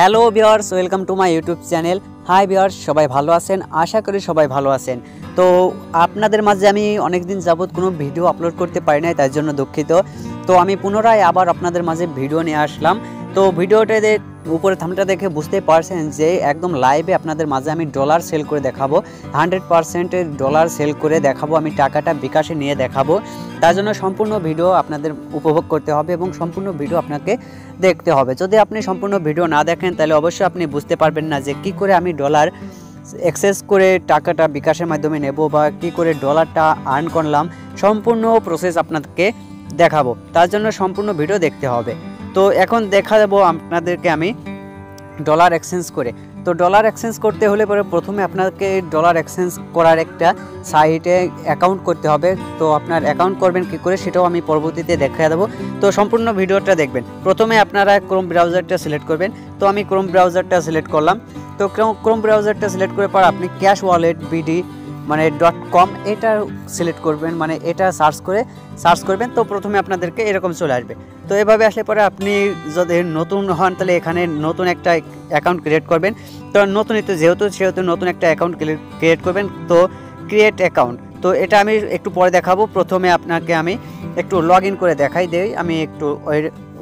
Hello viewers welcome to my YouTube channel. Hi viewers সবাই ভালো আছেন? আশা করি সবাই ভালো আছেন। তো আপনাদের মাঝে আমি অনেক দিন যাবৎ কোনো ভিডিও আপলোড করতে পারি নাই তার জন্য দুঃখিত। তো আমি পুনরায় আবার আপনাদের মাঝে ভিডিও নিয়ে আসলাম। তো ভিডিওটা উপরে থামটা দেখে বুঝতে পারছেন যে একদম লাইভে আপনাদের মাঝে আমি ডলার সেল করে দেখাবো। হান্ড্রেড পারসেন্টের ডলার সেল করে দেখাবো, আমি টাকাটা বিকাশে নিয়ে দেখাবো। তার জন্য সম্পূর্ণ ভিডিও আপনাদের উপভোগ করতে হবে এবং সম্পূর্ণ ভিডিও আপনাকে দেখতে হবে। যদি আপনি সম্পূর্ণ ভিডিও না দেখেন, তাহলে অবশ্যই আপনি বুঝতে পারবেন না যে কি করে আমি ডলার এক্সেস করে টাকাটা বিকাশের মাধ্যমে নেব বা কি করে ডলারটা আর্ন করলাম। সম্পূর্ণ প্রসেস আপনাকে দেখাবো। তার জন্য সম্পূর্ণ ভিডিও দেখতে হবে। তো এখন দেখা দেবো আপনাদেরকে আমি ডলার এক্সচেঞ্জ করে। তো ডলার এক্সচেঞ্জ করতে হলে পরে প্রথমে আপনাকে ডলার এক্সচেঞ্জ করার একটা সাইটে অ্যাকাউন্ট করতে হবে। তো আপনার অ্যাকাউন্ট করবেন কি করে সেটাও আমি পরবর্তীতে দেখা দেবো। তো সম্পূর্ণ ভিডিওটা দেখবেন। প্রথমে আপনারা ক্রোম ব্রাউজারটা সিলেক্ট করবেন। তো আমি ক্রোম ব্রাউজারটা সিলেক্ট করলাম। তো ক্রোম ব্রাউজারটা সিলেক্ট করার পর আপনি ক্যাশ ওয়ালেট বিডি মানে ডট কম এটা সিলেক্ট করবেন মানে এটা সার্চ করে সার্চ করবেন, তো প্রথমে আপনাদেরকে এরকম চলে আসবে। তো এভাবে আসলে পরে আপনি যদি নতুন হন, তাহলে এখানে নতুন একটা অ্যাকাউন্ট ক্রিয়েট করবেন। তো নতুন যেহেতু, সেহেতু নতুন একটা অ্যাকাউন্ট ক্রিয়েট করবেন, তো ক্রিয়েট অ্যাকাউন্ট তো এটা আমি একটু পরে দেখাবো। প্রথমে আপনাকে আমি একটু লগ করে দেখাই দেই। আমি একটু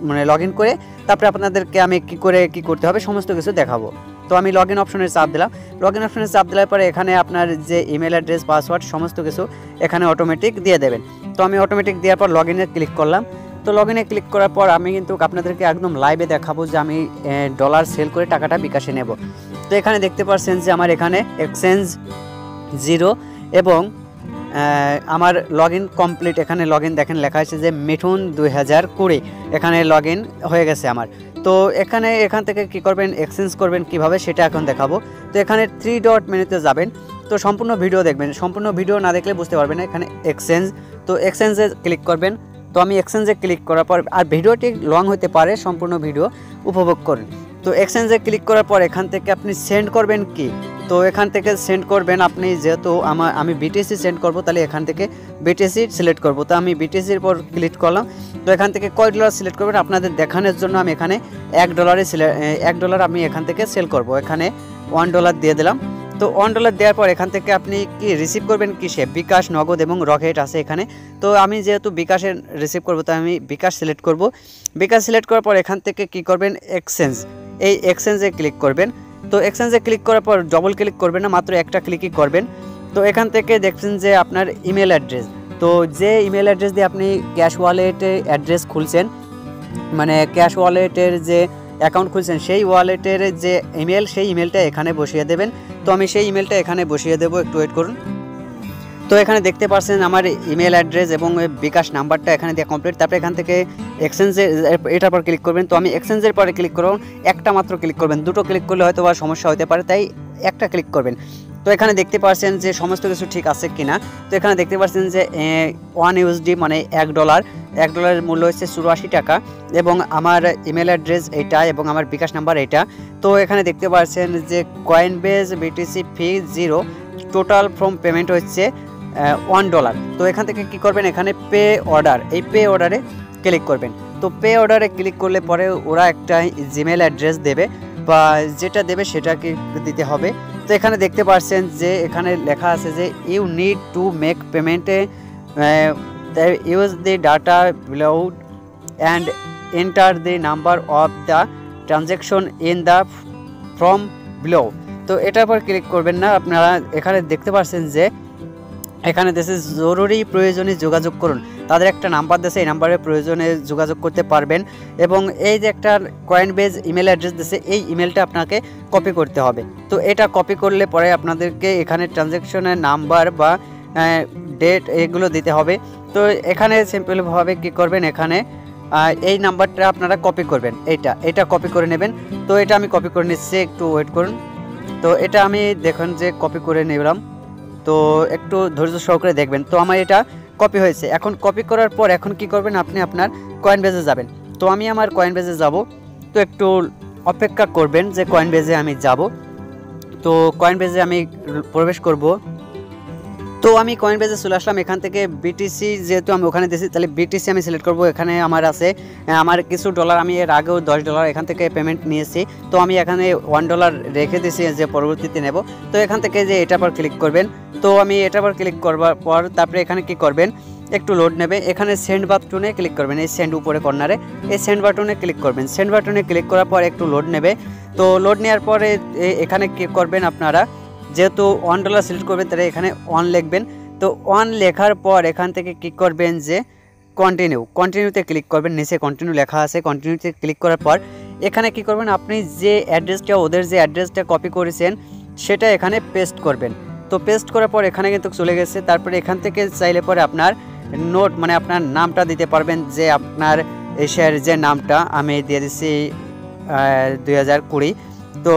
মানে লগ করে, তারপরে আপনাদেরকে আমি কি করে, কি করতে হবে, সমস্ত কিছু দেখাবো। তো আমি লগ ইন অপশনে চাপ দিলাম। লগ ইন অপশনে চাপ দেওয়ার পরে এখানে আপনার যে ইমেল অ্যাড্রেস পাসওয়ার্ড সমস্ত কিছু এখানে অটোমেটিক দিয়ে দেবেন। তো আমি অটোমেটিক দেওয়ার পর লগ ইনে ক্লিক করলাম। তো লগ ইনে ক্লিক করার পর আমি কিন্তু আপনাদেরকে একদম লাইভে দেখাবো যে আমি ডলার সেল করে টাকাটা বিকাশে নেব। তো এখানে দেখতে পাচ্ছেন যে আমার এখানে এক্সচেঞ্জ জিরো এবং আমার লগ ইন কমপ্লিট এখানে লগ ইন দেখেন লেখা আছে যে মিঠুন দুই হাজার কুড়ি। এখানে লগ ইন হয়ে গেছে আমার। তো এখানে এখান থেকে কি করবেন এক্সচেঞ্জ করবেন, কীভাবে সেটা এখন দেখাবো। তো এখানে থ্রি ডট মেনুতে যাবেন। তো সম্পূর্ণ ভিডিও দেখবেন। সম্পূর্ণ ভিডিও না দেখলে বুঝতে পারবেন না, এখানে এক্সচেঞ্জ তো এক্সচেঞ্জে ক্লিক করবেন। তো আমি এক্সচেঞ্জে ক্লিক করার পর, আর ভিডিওটি লং হতে পারে, সম্পূর্ণ ভিডিও উপভোগ করুন। তো এক্সচেঞ্জে ক্লিক করার পর, এখান থেকে আপনি সেন্ড করবেন কি? তো এখান থেকে সেন্ড করবেন আপনি যেহেতু আমার, আমি বিটিসি সেন্ড করব, তাহলে এখান থেকে বিটিসি সিলেক্ট করব। তো আমি বিটিসির পর ক্লিক করলাম। তো এখান থেকে কয় ডলার সিলেক্ট করবেন? আপনাদের দেখানোর জন্য আমি এখানে এক ডলারে এক ডলার আমি এখান থেকে সেল করব। এখানে ওয়ান ডলার দিয়ে দিলাম। তো ওয়ান ডলার দেওয়ার পর এখান থেকে আপনি কি রিসিভ করবেন কিসে? বিকাশ, নগদ এবং রকেট আছে এখানে। তো আমি যেহেতু বিকাশে রিসিভ করব তো আমি বিকাশ সিলেক্ট করব। বিকাশ সিলেক্ট করার পর এখান থেকে কি করবেন? এক্সচেঞ্জ এই এক্সচেঞ্জে ক্লিক করবেন। তো এক্সচেঞ্জে ক্লিক করার পর ডবল ক্লিক করবেন না, মাত্র একটা ক্লিকই করবেন। তো এখান থেকে দেখছেন যে আপনার ইমেল অ্যাড্রেস তো যে ইমেল অ্যাড্রেস দিয়ে আপনি ক্যাশ ওয়ালেটে অ্যাড্রেস খুলছেন মানে ক্যাশ ওয়ালেটের যে অ্যাকাউন্ট খুলছেন, সেই ওয়ালেটের যে ইমেল সেই ইমেলটা এখানে বসিয়ে দেবেন। তো আমি সেই ইমেলটা এখানে বসিয়ে দেবো, একটু ওয়েট করুন। তো এখানে দেখতে পাচ্ছেন আমার ইমেল অ্যাড্রেস এবং বিকাশ নাম্বারটা এখানে দিয়ে কমপ্লিট তারপরে এখান থেকে এক্সচেঞ্জের এটার পর ক্লিক করবেন। তো আমি এক্সচেঞ্জের পরে ক্লিক করব। একটা মাত্র ক্লিক করবেন। দুটো ক্লিক করলে হয়তো বা সমস্যা হতে পারে, তাই একটা ক্লিক করবেন। তো এখানে দেখতে পাচ্ছেন যে সমস্ত কিছু ঠিক আছে কিনা। তো এখানে দেখতে পাচ্ছেন যে ওয়ান ইউএসডি মানে এক ডলার এক ডলারের মূল্য হচ্ছে চুরাশি টাকা। এবং আমার ইমেল অ্যাড্রেস এইটা এবং আমার বিকাশ নাম্বার এইটা তো এখানে দেখতে পাচ্ছেন যে coinbase BTC fee zero total from payment হচ্ছে ওয়ান ডলার তো এখান থেকে কি করবেন? এখানে পে অর্ডার এই পে অর্ডারে ক্লিক করবেন। তো পে অর্ডারে ক্লিক করলে পরে ওরা একটা জিমেল অ্যাড্রেস দেবে বা যেটা দেবে সেটাকে দিতে হবে। তো এখানে দেখতে পাচ্ছেন যে এখানে লেখা আছে যে ইউ নিড টু মেক পেমেন্টে use the data below and enter the number of the transaction in the from below তো এটার পর ক্লিক করবেন না। আপনারা এখানে দেখতে পাচ্ছেন যে এখানে দেশে জরুরি প্রয়োজনে যোগাযোগ করুন। তাদের একটা নাম্বার দেশে, এই নাম্বারে প্রয়োজনে যোগাযোগ করতে পারবেন। এবং এই যে একটা কয়েন বেজ ইমেল অ্যাড্রেস দেশে, এই ইমেলটা আপনাকে কপি করতে হবে। তো এটা কপি করলে পরে আপনাদেরকে এখানে ট্রানজ্যাকশনের নাম্বার বা ডেট এগুলো দিতে হবে। তো এখানে সিম্পলভাবে কি করবেন এখানে? এই নাম্বারটা আপনারা কপি করবেন। এইটা, এটা কপি করে নেবেন। তো এটা আমি কপি করে নিচ্ছি, একটু ওয়েট করুন। তো এটা আমি দেখুন যে কপি করে নিলাম। তো একটু ধৈর্য সহকারে দেখবেন। তো আমার এটা কপি হয়েছে। এখন কপি করার পর এখন কি করবেন? আপনি আপনার কয়েন বেজে যাবেন। তো আমি আমার কয়েন বেজে যাব। তো একটু অপেক্ষা করবেন যে কয়েন বেজে আমি যাব। তো কয়েন বেজে আমি প্রবেশ করব। তো আমি কয়েন বেজে চলে আসলাম। এখান থেকে বিটিসি যেহেতু আমি ওখানে দিয়েছি তাহলে বিটিসি আমি সিলেক্ট করব। এখানে আমার আছে আমার কিছু ডলার আমি এর আগেও দশ ডলার এখান থেকে পেমেন্ট নিয়েছি। তো আমি এখানে ওয়ান ডলার রেখে দিয়েছি যে পরবর্তীতে নেব। তো এখান থেকে যে এটার পর ক্লিক করবেন। তো আমি এটার পর ক্লিক করবার পর তারপরে এখানে কি করবেন? একটু লোড নেবে। এখানে সেন্ড বাটনে ক্লিক করবেন, এই সেন্ড উপরে কর্নারে এই সেন্ড বাটনে ক্লিক করবেন। সেন্ড বাটনে ক্লিক করার পর একটু লোড নেবে। তো লোড নেওয়ার পরে এখানে কি করবেন আপনারা? যেহেতু ওয়ান ডলার সিলেক্ট করবেন, তাহলে এখানে ওয়ান লিখবেন। তো ওয়ান লেখার পর এখান থেকে কি করবেন যে কন্টিনিউ কন্টিনিউতে ক্লিক করবেন, নিচে কন্টিনিউ লেখা আছে। কন্টিনিউতে ক্লিক করার পর এখানে কি করবেন, আপনি যে অ্যাড্রেসটা ওদের যে অ্যাড্রেসটা কপি করেছেন, সেটা এখানে পেস্ট করবেন। তো পেস্ট করার পর এখানে কিন্তু চলে গেছে। তারপরে এখান থেকে চাইলে পরে আপনার নোট মানে আপনার নামটা দিতে পারবেন যে আপনার এশিয়ার যে নামটা, আমি দিয়ে দিচ্ছি দু হাজার কুড়ি। তো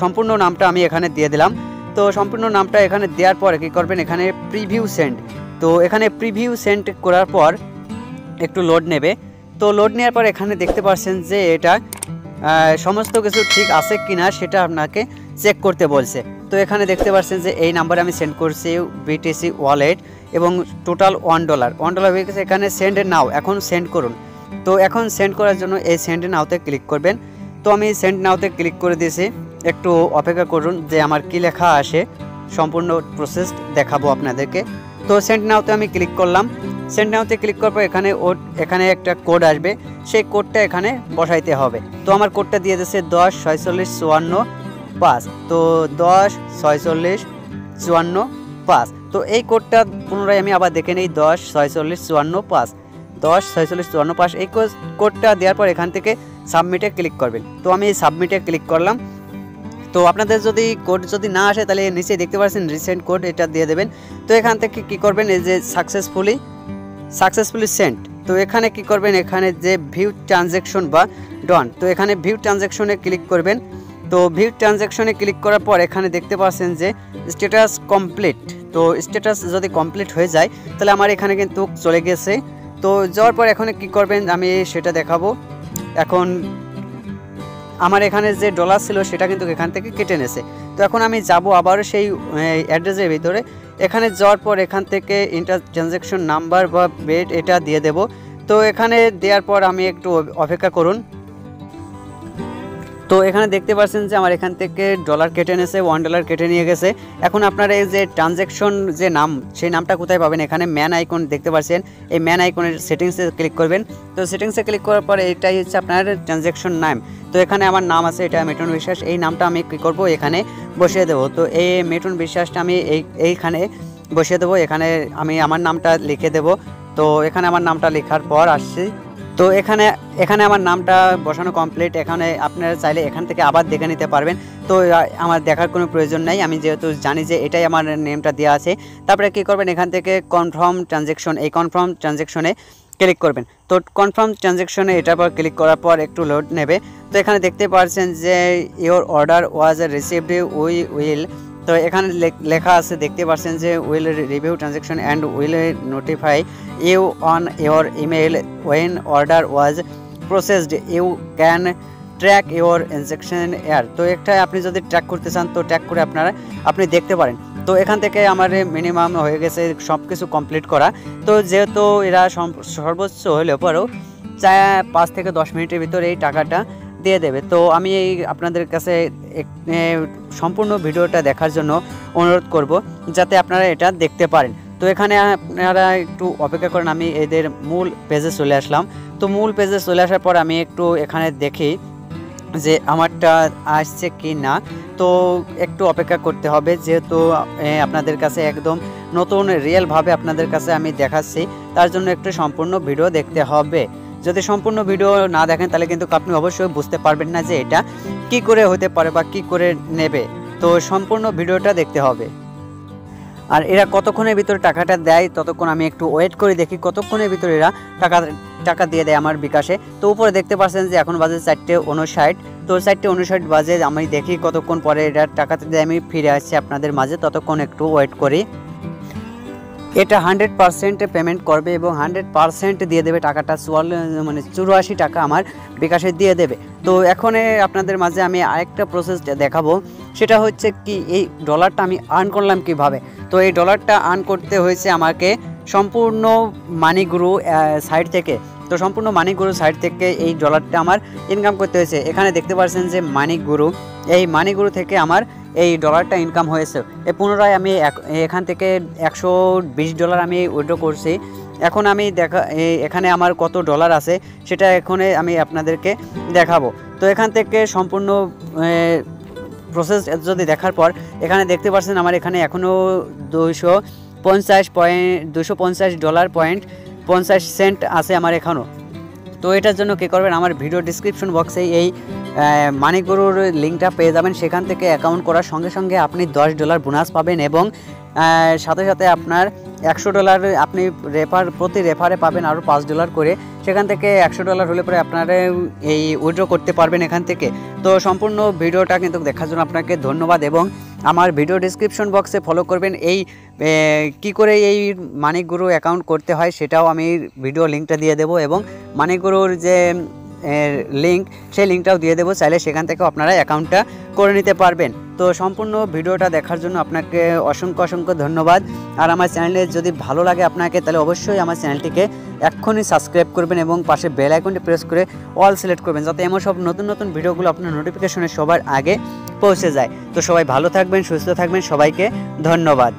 সম্পূর্ণ নামটা আমি এখানে দিয়ে দিলাম। তো সম্পূর্ণ নামটা এখানে দেওয়ার পরে কী করবেন, এখানে প্রিভিউ সেন্ড তো এখানে প্রিভিউ সেন্ড করার পর একটু লোড নেবে। তো লোড নেওয়ার পর এখানে দেখতে পাচ্ছেন যে এটা সমস্ত কিছু ঠিক আছে কি না সেটা আপনাকে চেক করতে বলছে। তো এখানে দেখতে পাচ্ছেন যে এই নাম্বারে আমি সেন্ড করছি বিটিসি ওয়ালেট এবং total one dollar one dollar হয়ে গেছে, এখানে সেন্ড নাও এখন সেন্ড করুন। তো এখন সেন্ড করার জন্য এই সেন্ড নাওতে ক্লিক করবেন। তো আমি সেন্ড নাওতে ক্লিক করে দিয়েছি। একটু অপেক্ষা করুন যে আমার কি লেখা আসে সম্পূর্ণ প্রসেস দেখাবো আপনাদেরকে। তো সেন্ড নাওতে আমি ক্লিক করলাম। সেন্ড নাওতে ক্লিক করার পর এখানে ও, এখানে একটা কোড আসবে। সেই কোডটা এখানে বসাইতে হবে। তো আমার কোডটা দিয়ে দিচ্ছে দশ ছয়চল্লিশ চুয়ান্ন পাঁচ। তো দশ ছয়চল্লিশ চুয়ান্ন পাঁচ। তো এই কোডটা পুনরায় আমি আবার দেখে নিই। দশ ছয়চল্লিশ চুয়ান্ন পাঁচ। দশ, ছয়চল্লিশ, চুয়ান্ন পাঁচ এই কোডটা দেওয়ার পর এখান থেকে সাবমিটে ক্লিক করবেন। তো আমি সাবমিটে ক্লিক করলাম। তো আপনাদের যদি কোড যদি না আসে, তাহলে নিচে দেখতে পাচ্ছেন রিসেন্ট কোড এটা দিয়ে দেবেন। তো এখান থেকে কি করবেন, এই যে সাকসেসফুলি সাকসেসফুলি সেন্ট তো এখানে কি করবেন, এখানে যে ভিউ ট্রানজ্যাকশন বা ডন তো এখানে ভিউ ট্রানজ্যাকশনে ক্লিক করবেন। তো ভিউ ট্রানজ্যাকশনে ক্লিক করার পর এখানে দেখতে পাচ্ছেন যে স্ট্যাটাস কমপ্লিট তো স্ট্যাটাস যদি কমপ্লিট হয়ে যায়, তাহলে আমার এখানে কিন্তু চলে গেছে। তো যাওয়ার পর এখন কি করবেন আমি সেটা দেখাবো। এখন আমার এখানে যে ডলার ছিল সেটা কিন্তু এখান থেকে কেটে নেছে। তো এখন আমি যাব আবারও সেই অ্যাড্রেসের ভিতরে। এখানে যাওয়ার পর এখান থেকে ইন্টার ট্রানজ্যাকশন নাম্বার বা বেড এটা দিয়ে দেব। তো এখানে দেওয়ার পর আমি একটু অপেক্ষা করুন। তো এখানে দেখতে পাচ্ছেন যে আমার এখান থেকে ডলার কেটে নিয়েছে ওয়ান ডলার কেটে নিয়ে গেছে। এখন আপনার এই যে ট্রানজ্যাকশন যে নাম, সেই নামটা কোথায় পাবেন? এখানে ম্যান আইকন দেখতে পাচ্ছেন। এই ম্যান আইকনের সেটিংসে ক্লিক করবেন। তো সেটিংসে ক্লিক করার পর এটাই হচ্ছে আপনার ট্রানজ্যাকশন নাম তো এখানে আমার নাম আছে, এটা মেটন বিশ্বাস। এই নামটা আমি কী করব? এখানে বসিয়ে দেবো। তো এই মেটন বিশ্বাসটা আমি এই, এইখানে বসিয়ে দেবো। এখানে আমি আমার নামটা লিখে দেব। তো এখানে আমার নামটা লেখার পর আসছি। তো এখানে এখানে আমার নামটা বসানো কমপ্লিট এখানে আপনারা চাইলে এখান থেকে আবার দেখে নিতে পারবেন। তো আমার দেখার কোনো প্রয়োজন নেই। আমি যেহেতু জানি যে এটাই আমার নেমটা দেওয়া আছে। তারপরে কী করবেন? এখান থেকে কনফার্ম ট্রানজ্যাকশন এই কনফার্ম ট্রানজ্যাকশনে ক্লিক করবেন। তো কনফার্ম ট্রানজ্যাকশনে এটার পর ক্লিক করার পর একটু লোড নেবে। তো এখানে দেখতে পাচ্ছেন যে your order was received we will তো এখানে লেখা আছে, দেখতে পাচ্ছেন যে will review transaction and will notify you on your email when order was processed, you can track your injection air. তো একটা আপনি যদি ট্র্যাক করতে চান, তো ট্র্যাক করে আপনারা, আপনি দেখতে পারেন। তো এখান থেকে আমার মিনিমাম হয়ে গেছে সব কিছু কমপ্লিট করা। তো যেহেতু এরা সর্বোচ্চ হলেও পরেও চায় পাঁচ থেকে দশ মিনিটের ভিতরে এই টাকাটা দিয়ে দেবে। তো আমি এই আপনাদের কাছে সম্পূর্ণ ভিডিওটা দেখার জন্য অনুরোধ করব যাতে আপনারা এটা দেখতে পারেন। তো এখানে আপনারা একটু অপেক্ষা করেন, আমি এদের মূল পেজে চলে আসলাম। তো মূল পেজে চলে আসার পর আমি একটু এখানে দেখি যে আমারটা আসছে কি না। তো একটু অপেক্ষা করতে হবে, যেহেতু আপনাদের কাছে একদম নতুন রিয়েলভাবে আপনাদের কাছে আমি দেখাচ্ছি, তার জন্য একটু সম্পূর্ণ ভিডিও দেখতে হবে। যদি সম্পূর্ণ ভিডিও না দেখেন, তাহলে কিন্তু আপনি অবশ্যই বুঝতে পারবেন না যে এটা কি করে হতে পারে বা কি করে নেবে। তো সম্পূর্ণ ভিডিওটা দেখতে হবে। আর এরা কতক্ষণের ভিতরে টাকাটা দেয়, ততক্ষণ আমি একটু ওয়েট করে দেখি কতক্ষণের ভিতরে এরা টাকা টাকা দিয়ে দেয় আমার বিকাশে। তো উপরে দেখতে পাচ্ছেন যে এখন বাজে চারটে উনষাট তো চারটে উনষাট বাজে, আমি দেখি কতক্ষণ পরে এটা টাকাতে দিয়ে, আমি ফিরে আসছি আপনাদের মাঝে, ততক্ষণ একটু ওয়েট করি। এটা হান্ড্রেড পারসেন্ট পেমেন্ট করবে এবং হান্ড্রেড পারসেন্ট দিয়ে দেবে টাকাটা চুয়াল মানে চুরাশি টাকা আমার বিকাশে দিয়ে দেবে। তো এখন আপনাদের মাঝে আমি আরেকটা প্রসেস দেখাবো। সেটা হচ্ছে কি, এই ডলারটা আমি আর্ন করলাম কীভাবে? তো এই ডলারটা আর্ন করতে হয়েছে আমাকে সম্পূর্ণ মানিগুরু সাইড থেকে। তো সম্পূর্ণ মানিক গুরু সাইড থেকে এই ডলারটা আমার ইনকাম করতে হয়েছে। এখানে দেখতে পাচ্ছেন যে মানিক গুরু এই মানিক গুরু থেকে আমার এই ডলারটা ইনকাম হয়েছে। এ পুনরায় আমি এখান থেকে একশো বিশ ডলার আমি উইড্রো করছি। এখন আমি দেখা এখানে আমার কত ডলার আছে সেটা এখানে আমি আপনাদেরকে দেখাবো। তো এখান থেকে সম্পূর্ণ প্রসেস যদি দেখার পর, এখানে দেখতে পাচ্ছেন আমার এখানে এখনও দুশো পঞ্চাশ পয়েন্ট দুশো পঞ্চাশ ডলার পয়েন্ট পঞ্চাশ সেন্ট আছে আমার এখানেও তো এটার জন্য কী করবেন, আমার ভিডিও ডিসক্রিপশন বক্সে এই মানিকগুরুর লিঙ্কটা পেয়ে যাবেন। সেখান থেকে অ্যাকাউন্ট করার সঙ্গে সঙ্গে আপনি দশ ডলার বোনাস পাবেন এবং সাথে সাথে আপনার একশো ডলার আপনি রেফার প্রতি রেফারে পাবেন আরও পাঁচ ডলার করে। সেখান থেকে একশো ডলার হলে পরে আপনারা এই উইড্রো করতে পারবেন এখান থেকে। তো সম্পূর্ণ ভিডিওটা কিন্তু দেখার জন্য আপনাকে ধন্যবাদ এবং আমার ভিডিও ডিসক্রিপশন বক্সে ফলো করবেন। এই কি করে এই মানিকগুরু অ্যাকাউন্ট করতে হয় সেটাও আমি ভিডিও লিঙ্কটা দিয়ে দেবো এবং মানিকগুরুর যে লিঙ্ক সেই লিঙ্কটাও দিয়ে দেবো। চাইলে সেখান থেকেও আপনারা অ্যাকাউন্টটা করে নিতে পারবেন। তো সম্পূর্ণ ভিডিওটা দেখার জন্য আপনাকে অসংখ্য অসংখ্য ধন্যবাদ। আর আমার চ্যানেলে যদি ভালো লাগে আপনাকে, তাহলে অবশ্যই আমার চ্যানেলটিকে এক্ষুনি সাবস্ক্রাইব করবেন এবং পাশে বেল আইকনটি প্রেস করে অল সিলেক্ট করবেন, যাতে এমন সব নতুন নতুন ভিডিওগুলো আপনার নোটিফিকেশনে সবার আগে পৌঁছে যায়। তো সবাই ভালো থাকবেন, সুস্থ থাকবেন, সবাইকে ধন্যবাদ।